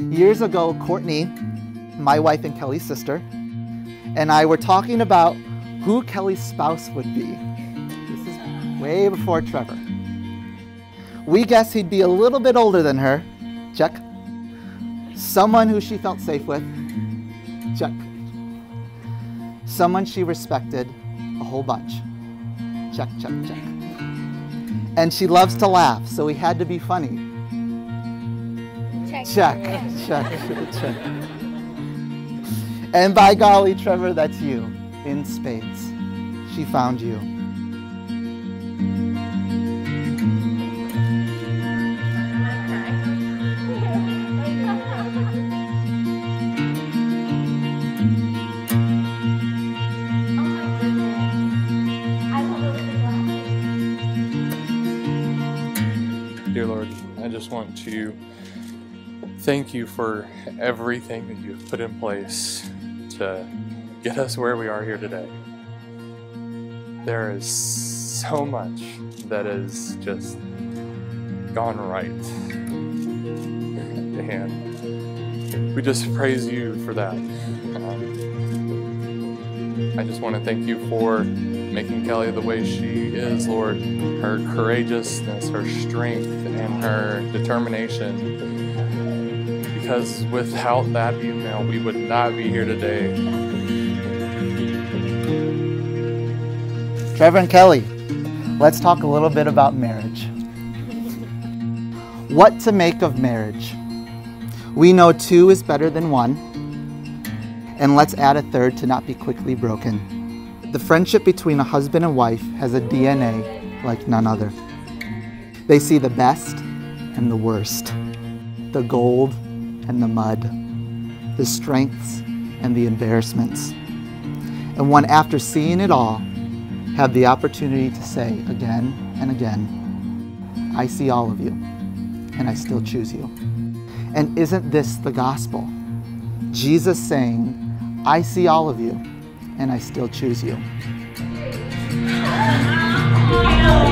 Years ago, Courtney, my wife and Kelly's sister, and I were talking about who Kelly's spouse would be. This is way before Trevor. We guessed he'd be a little bit older than her. Check. Someone who she felt safe with. Check. Someone she respected a whole bunch. Check, check, check. And she loves to laugh, so he had to be funny. Check. Check, check, check. And by golly, Trevor, that's you in spades. She found you. Dear Lord, I just want to thank you for everything that you've put in place to get us where we are here today. There is so much that has just gone right. And we just praise you for that. Um, I just want to thank you for making Kelly the way she is, Lord. Her courageousness, her strength, and her determination. Because without that email, we would not be here today. Trevor and Kelly, let's talk a little bit about marriage. What to make of marriage? We know two is better than one, and let's add a third to not be quickly broken. The friendship between a husband and wife has a DNA like none other. They see the best and the worst, the gold and the mud, the strengths and the embarrassments. And one, after seeing it all, have the opportunity to say again and again, I see all of you, and I still choose you. And isn't this the gospel? Jesus saying, I see all of you, and I still choose you.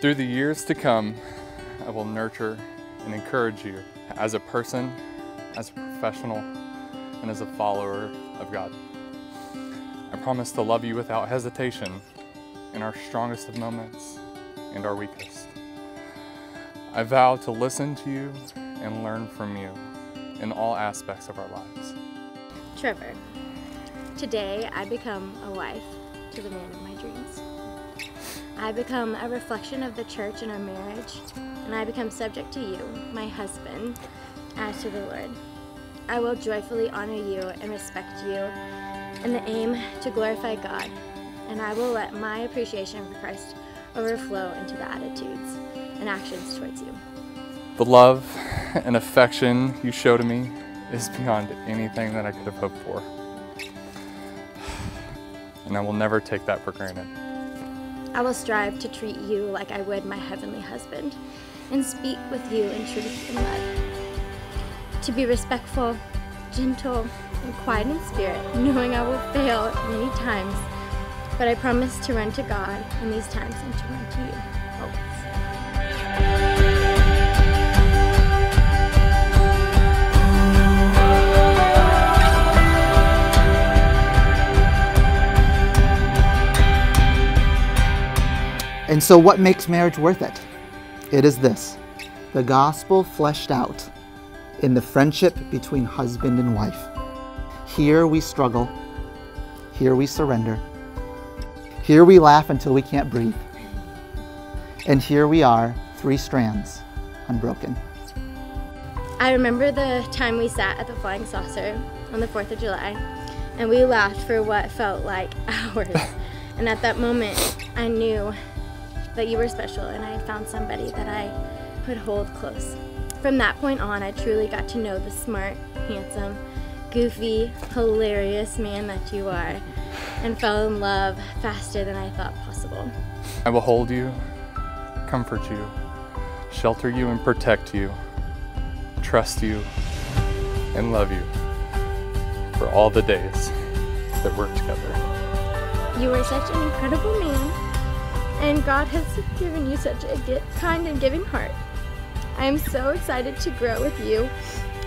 Through the years to come, I will nurture and encourage you as a person, as a professional, and as a follower of God. I promise to love you without hesitation in our strongest of moments and our weakest. I vow to listen to you and learn from you in all aspects of our lives. Trevor, today I become a wife to the man of my dreams. I become a reflection of the church in our marriage, and I become subject to you, my husband, as to the Lord. I will joyfully honor you and respect you in the aim to glorify God, and I will let my appreciation for Christ overflow into the attitudes and actions towards you. The love and affection you show to me is beyond anything that I could have hoped for. And I will never take that for granted. I will strive to treat you like I would my heavenly husband and speak with you in truth and love. To be respectful, gentle, and quiet in spirit, knowing I will fail many times, But I promise to run to God in these times and to run to you always. And so, what makes marriage worth it? It is this the gospel fleshed out in the friendship between husband and wife. Here we struggle, here we surrender, here we laugh until we can't breathe, and here we are, three strands, unbroken. I remember the time we sat at the Flying Saucer on the 4th of July and we laughed for what felt like hours. and at that moment, I knew that you were special and I found somebody that I could hold close. From that point on, I truly got to know the smart, handsome, goofy, hilarious man that you are and fell in love faster than I thought possible. I will hold you, comfort you, shelter you, and protect you, trust you, and love you for all the days that we're together. You are such an incredible man and God has given you such a kind and giving heart. I am so excited to grow with you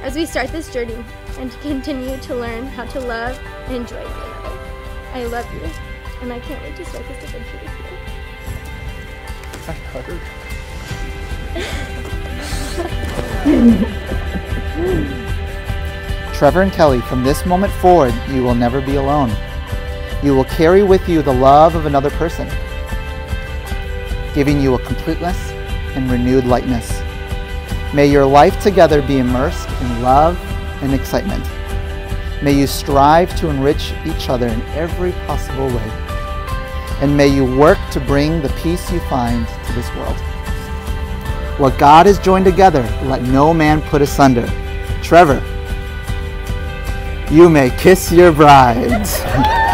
as we start this journey and to continue to learn how to love and enjoy one another. I love you, and I can't wait to start this adventure with you. I. Trevor and Kelly, from this moment forward, you will never be alone. You will carry with you the love of another person, giving you a completeness and renewed lightness. May your life together be immersed in love and excitement. May you strive to enrich each other in every possible way. And may you work to bring the peace you find to this world. What God has joined together, let no man put asunder. Trevor, you may kiss your brides.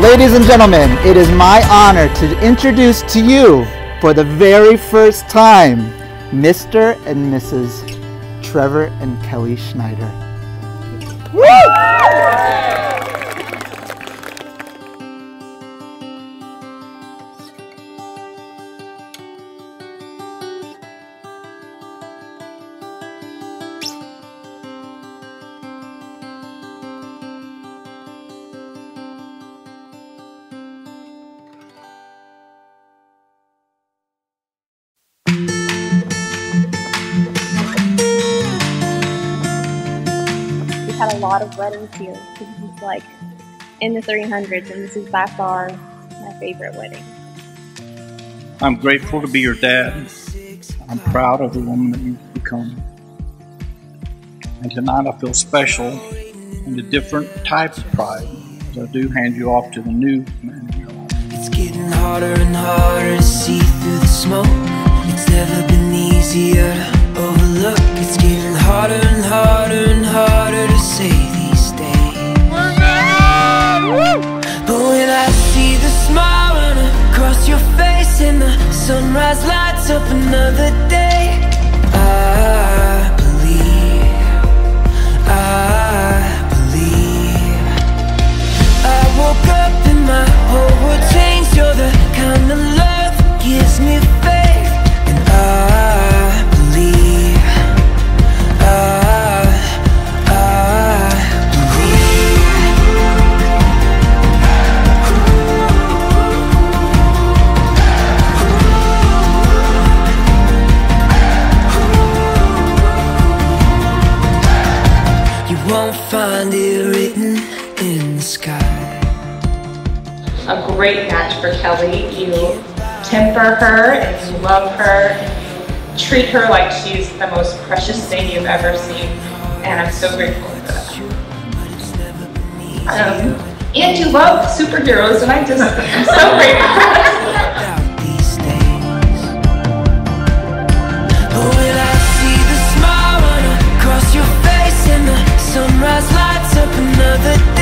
Ladies and gentlemen, it is my honor to introduce to you for the very first time Mr. and Mrs. Trevor and Kelly Schneider. We've lot of weddings here. This is like in the 300s, and this is by far my favorite wedding. I'm grateful to be your dad. I'm proud of the woman that you've become. And tonight I feel special and a different type of pride as I do hand you off to the new man in your life. It's getting harder and harder to see through the smoke. It's never been easier to overlook. Sunrise lights up another day, I believe, I believe. I woke up and my whole world changed. You're the kind of great match for Kelly. You temper her and you love her, and treat her like she's the most precious thing you've ever seen, and I'm so grateful for that. Um, and you love superheroes, and I just I'm so grateful for that. About these days. But when I see the smile run across your face and the sunrise lights up another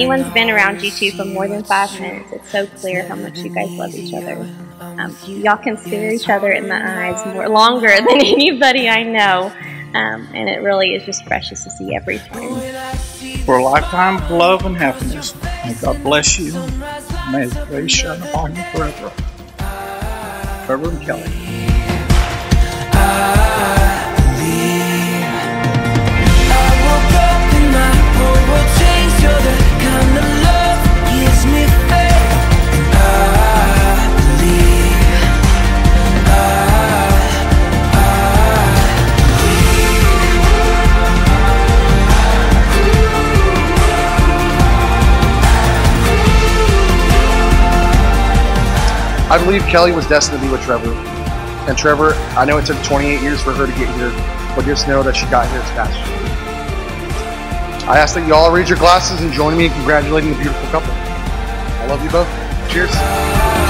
anyone's been around you two for more than five minutes, it's so clear how much you guys love each other. Um, y'all can stare each other in the eyes more longer than anybody I know, um, and it really is just precious to see every time. For a lifetime of love and happiness, may God bless you. May His grace shine upon you forever. Trevor and Kelly. Believe Kelly was destined to be with Trevor. And Trevor, I know it took 28 years for her to get here, but just know that she got here as fast as. I ask that you all raise your glasses and join me in congratulating the beautiful couple. I love you both. Cheers.